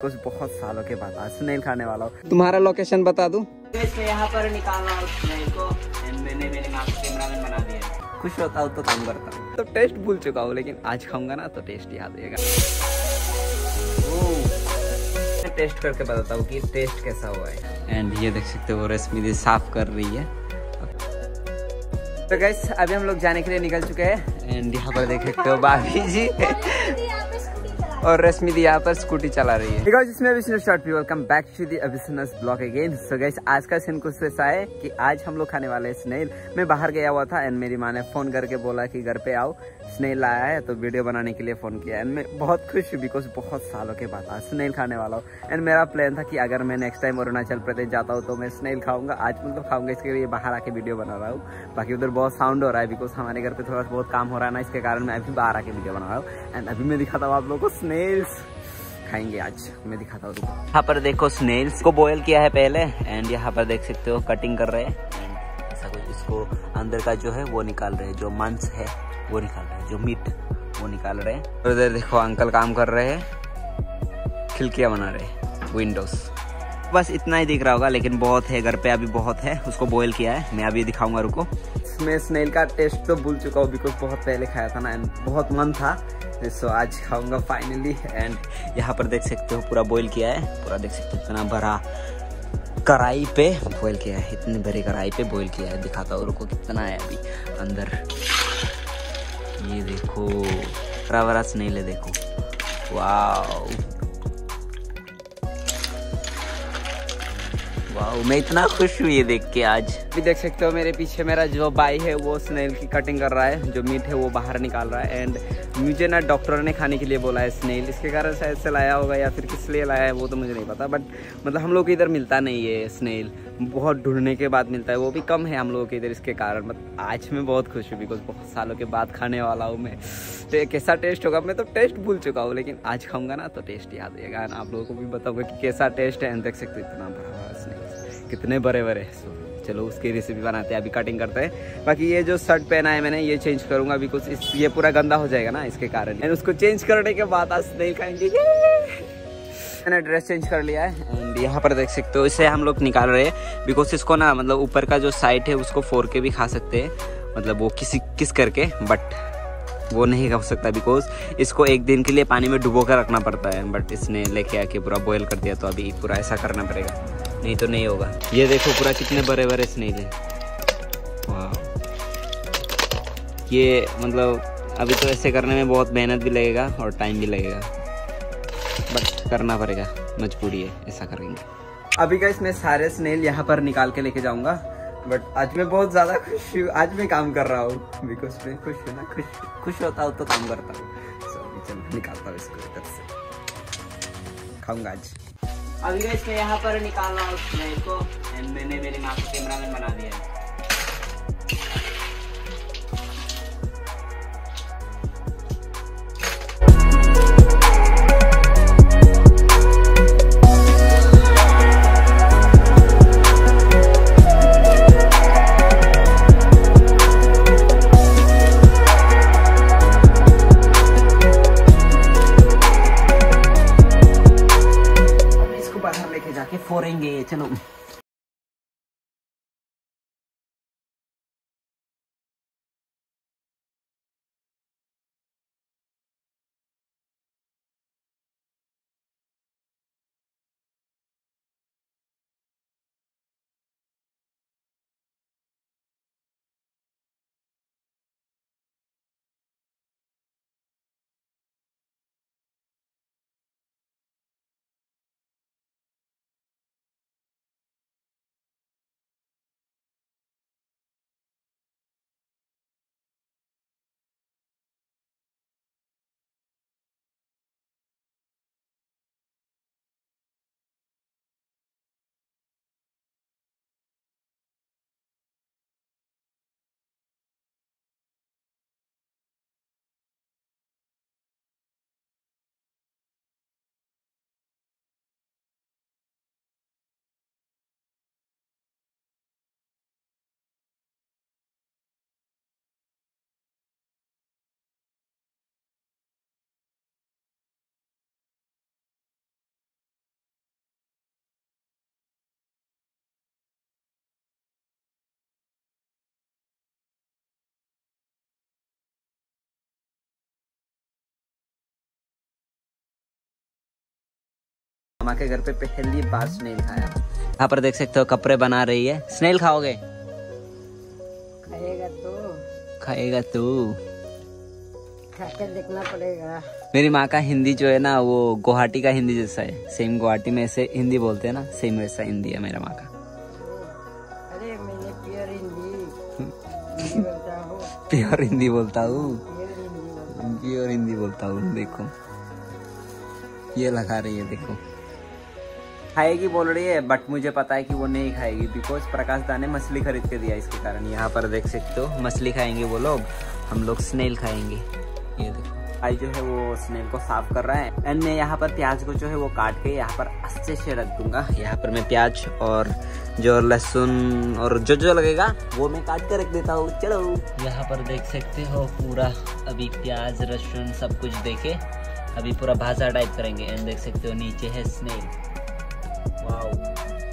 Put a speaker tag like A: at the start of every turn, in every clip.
A: कुछ बहुत सालों के बाद आज स्नेल खाने वाला हूँ। तुम्हारा लोकेशन बता दूँ?
B: यहाँ पर निकालना को मैंने मेरे माँ को कैमरामैन बना दिया।
A: खुश होता हूँ तो काम करता हूँ। तो टेस्ट भूल चुका हूँ लेकिन आज खाऊँगा ना तो टेस्ट याद आएगा मैं टेस्ट करके बताता हूँ कि टेस्ट कैसा हुआ है। एंड ये देख सकते हो रश्मि दी साफ़ कर रही है। तो गैस अभी हम लोग जाने के लिए निकल चुके हैं। एंड यहाँ पर देख सकते हो भाभी जी। और रश्मि दी यहाँ पर स्कूटी चला रही है। बिकॉज़ इसमें पी वेलकम बैक टू दी अबिसनस अगेन सो गाइस आज का सीन कुछ ऐसा है कि आज हम लोग खाने वाले स्नेल मैं बाहर गया हुआ था एंड मेरी माँ ने फ़ोन करके बोला कि घर पे आओ। स्नेल आया है तो वीडियो बनाने के लिए फ़ोन किया एंड मैं बहुत खुश हूँ बिकॉज़ बहुत सालों के बाद आज स्नेल खाने वाला हूँ। एंड मेरा प्लान था कि अगर मैं नेक्स्ट टाइम अरुणाचल प्रदेश जाता हूँ तो मैं स्नेल खाऊँगा। आज मतलब खाऊँगा, इसके लिए बाहर आके वीडियो बना रहा हूँ। बाकी उधर बहुत साउंड हो रहा है बिकॉज़ हमारे घर पे थोड़ा बहुत काम हो रहा है ना, इसके कारण मैं अभी बाहर आके वीडियो बना रहा हूँ। एंड अभी मैं दिखाता हूँ आप लोगों को स्नेल्स खाएँगे आज। मैं दिखाता हूँ यहाँ पर देखो स्नेल्स को बॉयल किया है पहले एंड यहाँ पर देख सकते हो कटिंग कर रहे हैं। ऐसा कुछ इसको अंदर का जो है वो निकाल रहे हैं, जो मांस है, वो निकाल रहे हैं, जो मीट वो निकाल रहे हैं। उधर देखो अंकल काम कर रहे हैं खिड़कियाँ बना रहे हैं विंडोज़ बस इतना ही दिख रहा होगा लेकिन बहुत है घर पे अभी बहुत है उसको बॉयल किया है मैं अभी दिखाऊँगा रुको। मैं स्नेल का टेस्ट तो भूल चुका हूँ बिकॉज़ बहुत पहले खाया था ना एंड बहुत मन था सो so, आज खाऊँगा फाइनली एंड यहाँ पर देख सकते हो पूरा बॉईल किया है पूरा देख सकते हो इतना भरा कढ़ाई पे बॉयल किया है इतनी भरी कढ़ाई पे बॉयल किया है दिखाता हूँ रुको कितना है अभी अंदर। ये देखो बड़ा स्नेल है देखो। वाह वाह, मैं इतना खुश हूँ ये देख के आज। भी देख सकते हो मेरे पीछे मेरा जो बाई है, वो स्नेल की कटिंग कर रहा है, जो मीट है वो बाहर निकाल रहा है। एंड मुझे ना डॉक्टर ने खाने के लिए बोला है स्नेल इसके कारण शायद से लाया होगा या फिर किस लिए लाया है, वो तो मुझे नहीं पता। बट मतलब हम लोग को इधर मिलता नहीं है स्नेल बहुत ढूँढने के बाद मिलता है, वो भी कम है हम लोगों के इधर इसके कारण। मतलब आज मैं बहुत खुश हूँ बिकॉज़ बहुत सालों के बाद खाने वाला हूँ मैं। तो कैसा टेस्ट होगा, मैं तो टेस्ट भूल चुका हूँ, लेकिन आज खाऊँगा ना तो टेस्ट याद आएगा आप लोगों को भी बताऊँगा कि कैसा टेस्ट है। एंड देख सकते हो इतना बड़ा कितने बड़े बड़े। चलो, उसकी रेसिपी बनाते हैं, अभी कटिंग करते हैं। बाकी ये जो शर्ट पहना है मैंने, ये चेंज करूँगा, अभी कुछ इस, ये पूरा गंदा हो जाएगा ना इसके कारण। एंड उसको चेंज करने के बाद आज नहीं खाएँगे। मैंने ड्रेस चेंज कर लिया है एंड यहाँ पर देख सकते हो, इसे हम लोग निकाल रहे हैं बिकॉज़ इसको ना मतलब ऊपर का जो साइड है, उसको फोर के भी खा सकते हैं। मतलब वो किसी, किस करके बट वो नहीं खा सकता बिकॉज़ इसको एक दिन के लिए पानी में डुबो कर रखना पड़ता है। बट इसने लेके आके पूरा बॉयल कर दिया तो अभी पूरा ऐसा करना पड़ेगा। नहीं तो नहीं होगा। ये देखो पूरा कितने बड़े बड़े स्नेल है ये मतलब अभी तो ऐसे करने में बहुत मेहनत भी लगेगा और टाइम भी लगेगा। बट करना पड़ेगा मजबूरी है ऐसा करेंगे। अभी का इसमें सारे स्नेल यहाँ पर निकाल के लेके जाऊँगा। बट आज मैं बहुत ज़्यादा खुश हूँ आज मैं काम कर रहा हूँ। बिकॉज़ मैं खुश हूँ ना खुश खुश होता हूँ तो काम करता हूँ। So, निकालता हूँ इसको इधर से। खाऊँगा आज।
B: अभी इसको यहाँ पर निकालना स्नेल इसको एंड मैंने मेरी माँ को कैमरा मैन बना दिया। है
A: मामा के घर पे पहली बार स्नेल खाया। यहाँ पर देख सकते हो कपड़े बना रही है। स्नेल खाओगे?
C: खाएगा तो।
A: खाएगा तू।
C: देखना पड़ेगा।
A: मेरी माँ का हिंदी जो है ना वो गुवाहाटी का हिंदी जैसा है। सेम गुवाहाटी में ऐसे हिंदी बोलते हैं ना सेम वैसा हिंदी है मेरा माँ का।
C: अरे मैंने प्योर हिंदी। हूँ।
A: प्योर हिंदी बोलता हूँ।
C: हिंदी
A: प्योर हिंदी बोलता हूँ देखो। ये लगा रही है देखो। खाएगी बोल रही है बट मुझे पता है कि वो नहीं खाएगी बिकॉज़ प्रकाश दा ने मछली खरीद के दिया इसके कारण। यहाँ पर देख सकते हो, मछली खाएँगे वो लोग, हम लोग स्नेल खाएँगे। ये देखो। जो है वो स्नेल को साफ़ कर रहा है। एंड मैं यहाँ पर प्याज को जो है वो काट के यहाँ पर अच्छे से रख दूँगा। यहाँ पर मैं प्याज और जो लहसुन और जो जो लगेगा, वो मैं काट के रख देता हूँ। चलो। यहाँ पर देख सकते हो पूरा अभी प्याज, लहसुन सब कुछ देके अभी पूरा भाजा टाइप करेंगे। एंड देख सकते हो नीचे है स्नेल वाओ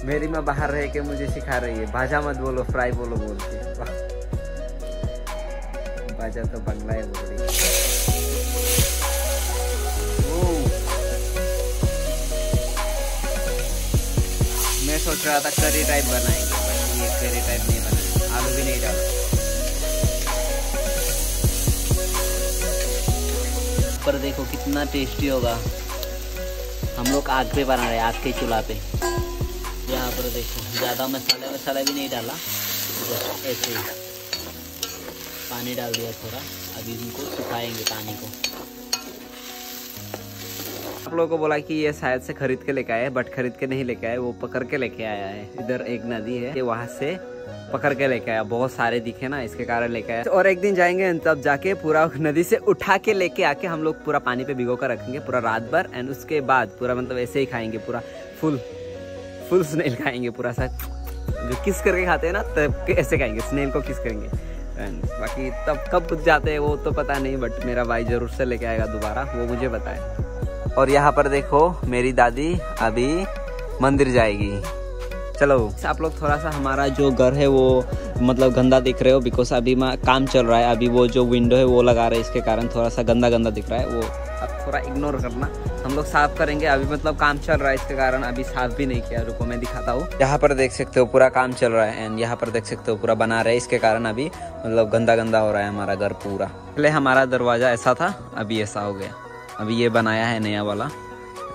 A: मेरी माँ बाहर रह के मुझे सिखा रही है। भाजा मत बोलो, फ्राई बोलो बोलती भाजा तो बंगला है बोल रही मैं सोच रहा था करी टाइप बनाएँगे ये करी टाइप नहीं बनाया आलू भी नहीं डाला। पर देखो कितना टेस्टी होगा। हम लोग आग पे बना रहे हैं, आग के चूल्हा पे। यहाँ पर देखो, ज़्यादा मसाला वसाला भी नहीं डाला। बस ऐसे ही। पानी डाल दिया थोड़ा। अभी इनको सुखाएँगे पानी को। आप लोगों को बोला कि ये शायद से खरीद के लेके आए बट खरीद के नहीं लेके आए वो पकड़ के लेके आया है। इधर एक नदी है, ये वहाँ से पकड़ के लेके आया। बहुत सारे दिखे ना, इसके कारण लेके आया। और एक दिन जाएँगे तब जाके पूरा नदी से उठा के लेके आके हम लोग पूरा पानी पे भिगो कर रखेंगे, पूरा रात भर। एंड उसके बाद पूरा मतलब ऐसे ही खाएँगे, पूरा फुल फुल स्नेल खाएँगे, पूरा सा जो किस करके खाते हैं ना, तब ऐसे खाएँगे स्नेल को किस करेंगे। एंड बाकी तब कब जाते हैं वो तो पता नहीं बट मेरा भाई ज़रूर से लेके आएगा दोबारा, वो मुझे है और यहाँ पर देखो मेरी दादी अभी मंदिर जाएगी। चलो। आप लोग थोड़ा सा हमारा जो घर है वो मतलब गंदा दिख रहे हो बिकॉज़ अभी मैं काम चल रहा है। अभी वो जो विंडो है वो लगा रहे हैं इसके कारण थोड़ा सा गंदा गंदा दिख रहा है। वो अब थोड़ा इग्नोर करना। हम लोग साफ़ करेंगे। अभी मतलब काम चल रहा है इसके कारण अभी साफ़ भी नहीं किया। रुको मैं दिखाता हूँ। यहाँ पर देख सकते हो पूरा काम चल रहा है। एंड यहाँ पर देख सकते हो पूरा बना रहे इसके कारण अभी मतलब गंदा गंदा हो रहा है हमारा घर पूरा। पहले हमारा दरवाज़ा ऐसा था अभी ऐसा हो गया। अभी ये बनाया है नया वाला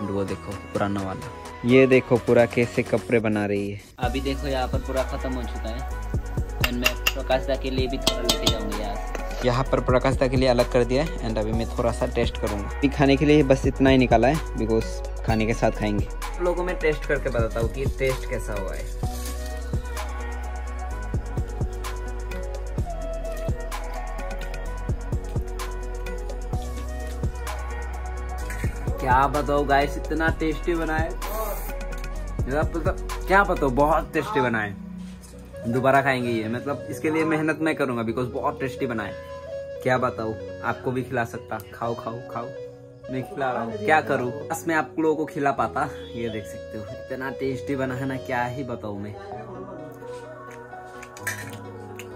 A: एंड वो देखो पुराना वाला। ये देखो पूरा कैसे कपड़े बना रही है। अभी देखो यहाँ पर पूरा खत्म हो चुका है। एंड मैं प्रकाश दा के लिए भी थोड़ा लेके जाऊँगी यार। यहाँ पर प्रकाश दा के लिए अलग कर दिया है एंड अभी मैं थोड़ा सा टेस्ट करूँगा। अभी खाने के लिए बस इतना ही निकाला है बिकॉज़ खाने के साथ खाएँगे। लोगों में टेस्ट करके बताता हूँ कि टेस्ट कैसा हुआ है। क्या बताओ गाइस इतना टेस्टी बनाए मतलब क्या बताओ बहुत टेस्टी बनाए दोबारा खाएँगे ये। मतलब इसके लिए मेहनत मैं करूँगा बिकॉज़ बहुत टेस्टी बनाए क्या बताऊँ, आपको भी खिला सकता। खाओ खाओ खाओ। मैं खिला रहा हूँ। क्या करूँ? बस मैं आप लोगों को खिला पाता। ये देख सकते हो, इतना टेस्टी बना है ना, क्या ही बताऊँ मैं।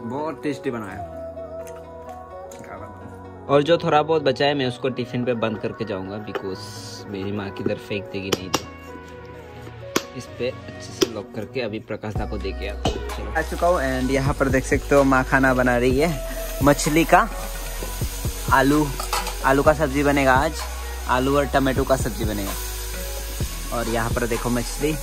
A: बहुत टेस्टी बनाया। और जो थोड़ा बहुत बचा है, मैं उसको टिफ़िन पे बंद करके जाऊँगा बिकॉज़ मेरी माँ किधर फेंक देगी नहीं तो। इस पे अच्छे से लॉक करके अभी प्रकाश दा को दे के आ चुका हूँ एंड यहाँ पर देख सकते हो, माँ खाना बना रही है। मछली का आलू आलू का सब्ज़ी बनेगा आज। आलू और टमाटो का सब्ज़ी बनेगा। और यहाँ पर देखो मछली।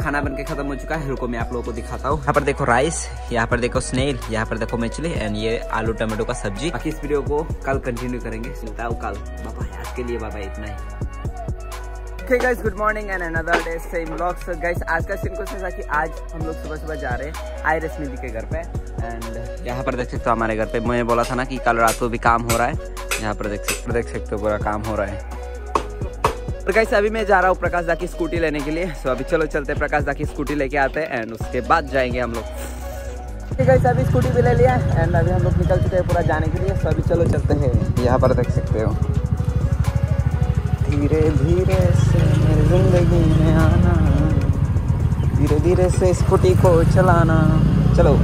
A: खाना बन के खत्म हो चुका है। रुको मैं आप लोगों को दिखाता हूँ। यहाँ पर देखो राइस यहाँ पर देखो स्नेल यहाँ पर देखो मछली एंड ये आलू टमाटो का सब्ज़ी। बाकी इस वीडियो को कल कंटिन्यू करेंगे। मिलता हूँ कल। बाबा आज के लिए बाबा इतना ही। Okay guys, good morning and another day same vlog. So guys, आज का सीन कुछ ऐसा कि आज हम लोग सुबह सुबह जा रहे हैं आई रश्मि के घर पे। एंड यहाँ पर देख सकते हो हमारे घर पे। मैंने बोला था ना कि कल रात को भी काम हो रहा है। यहाँ पर देख सकते हो पूरा काम हो रहा है। और गाइस अभी मैं जा रहा हूँ प्रकाश दा की स्कूटी लेने के लिए। सो अभी चलो चलते प्रकाश दा की स्कूटी लेके आते हैं एंड उसके बाद जाएँगे हम लोग। अभी स्कूटी भी ले लिया एंड अभी हम लोग निकल चुके हैं पूरा जाने के लिए। सो अभी चलो चलते हैं। यहाँ पर देख सकते हो। धीरे धीरे से मेरी ज़िंदगी में आना। धीरे धीरे से स्कूटी को चलाना। चलो।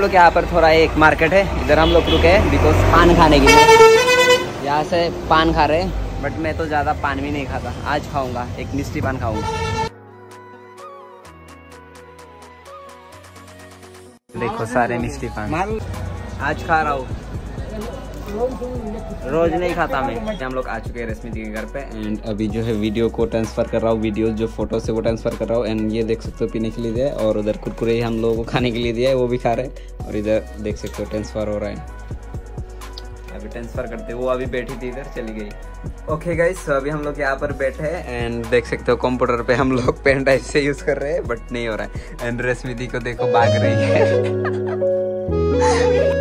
A: लोग यहाँ पर थोड़ा एक मार्केट है, इधर हम लोग रुके हैं बिकॉज़ पान खाने के लिए। यहाँ से पान खा रहे हैं बट मैं तो ज़्यादा पान भी नहीं खाता। आज खाऊँगा, एक मिस्टी पान खाऊँगा। देखो सारे मिस्टी पान। आज खा रहा हूँ। रोज नहीं खाता मैं। हम लोग आ चुके हैं रश्मि दी के घर पे। एंड अभी जो है वीडियो को ट्रांसफ़र कर रहा हूँ। वीडियो जो फ़ोटो से वो ट्रांसफ़र कर रहा हूँ। एंड ये देख सकते हो पीने के लिए दिया और उधर कुरकुरे हम लोगों को खाने के लिए दिया है। वो भी खा रहे हैं। और इधर देख सकते हो ट्रांसफ़र हो रहा है। अभी ट्रांसफ़र करते वो अभी बैठी थी इधर, चली गई। ओके गाइस so अभी हम लोग यहाँ पर बैठे हैं। एंड देख सकते हो कंप्यूटर पे हम लोग पेन ड्राइव से यूज़ कर रहे हैं। बट नहीं हो रहा है। एंड रश्मि दी को देखो भाग रही है।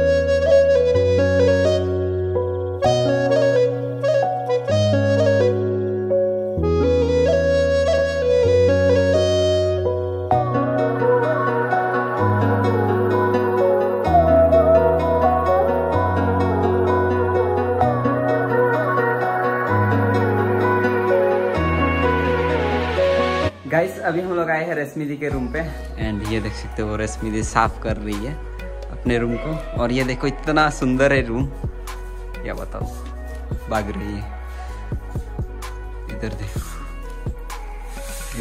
A: रश्मि दी के रूम पे। एंड ये देख सकते हो रश्मि दी साफ़ कर रही है अपने रूम को। और ये देखो इतना सुंदर है रूम क्या बताओ भाग रही है। इधर देखो।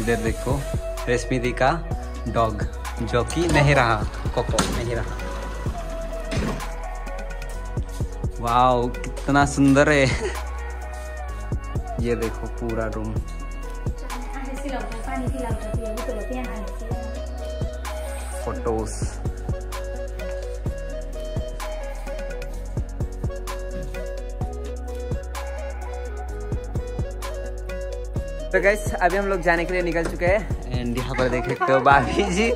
A: इधर देखो रश्मि दी का डॉग जो कि नहीं रहा। कोको नहीं रहा। वाओ कितना सुंदर है। ये देखो पूरा रूम फ़ोटोज़ तो गैस अभी हम लोग जाने के लिए निकल चुके हैं एंड यहाँ पर देख सकते हो भाभी जी।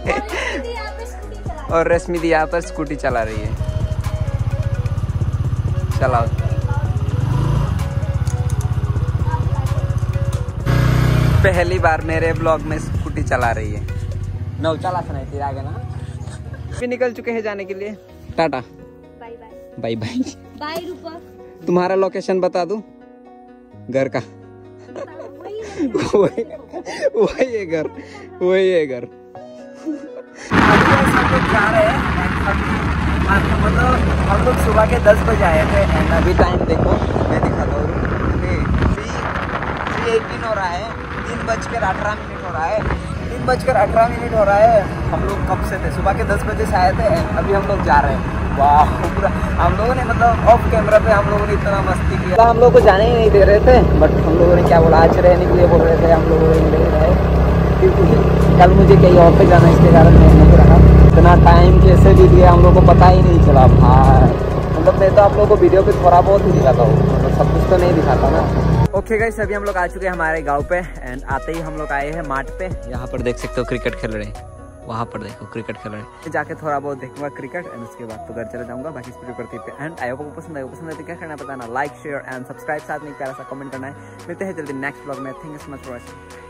A: और रश्मि दी यहाँ पर स्कूटी चला रही है। चलाओ। पहली बार मेरे ब्लॉग में स्कूटी चला रही है। नौ चला सुनाई फिर आगे ना। भी निकल चुके हैं जाने के लिए। Tata.
D: Bye bye
A: bye bye
D: bye Rupa.
A: तुम्हारा लोकेशन बता दूँ? घर का। वही वही है घर वही है घर। जा रहे हैं अभी आपको मतलब हम लोग सुबह के दस बजे आए थे एंड अभी टाइम देखो। मैं दिखाता हूँ। अभी थ्री एटीन हो रहा है। तीन बजकर अठारह मिनट हो रहा है। तीन बजकर अठारह मिनट हो रहा है। हम लोग कब से थे? सुबह के दस बजे से आए थे, अभी हम लोग जा रहे हैं। वाह, पूरा हम लोगों ने मतलब ऑफ़ कैमरा पे हम लोगों ने इतना मस्ती किया। हम लोग को जाने ही नहीं दे रहे थे बट हम लोगों ने क्या बोला? आज रहने के लिए बोल रहे थे, हम लोगों ने नहीं रहे। क्योंकि कल मुझे कहीं और पे जाना इसके कारण मैं नहीं रहा। इतना टाइम कैसे भी दिया, हम लोग को पता ही नहीं चला। भाई मतलब मैं तो आप लोगों को वीडियो पे थोड़ा बहुत ही दिखाता हूँ। मतलब सब कुछ तो नहीं दिखाता ना। ओके गाइस अभी हम लोग आ चुके हैं हमारे गाँव पे एंड आते ही हम लोग आए हैं मार्ट पे। यहाँ पर देख सकते हो क्रिकेट खेल रहे हैं। वहाँ पर देखो क्रिकेट खेल रहे हैं। जाके थोड़ा बहुत देखूँगा क्रिकेट एंड उसके बाद तो घर चला जाऊँगा बाकी इस वीडियो करते एंड आयो को पसंद आयो पसंद है तो क्या करना पता बताना। लाइक शेयर एंड सब्सक्राइब साथ में क्या प्यारा सा कमेंट करना है। मिलते हैं जल्दी नेक्स्ट ब्लॉग में। Thank you so much for watching